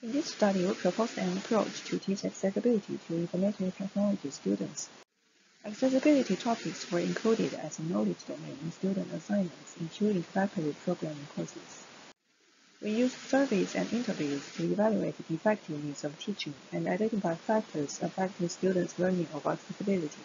In this study, we proposed an approach to teach accessibility to information technology students. Accessibility topics were included as a knowledge domain in student assignments in two introductory programming courses. We used surveys and interviews to evaluate the effectiveness of teaching and identify factors affecting students' learning of accessibility.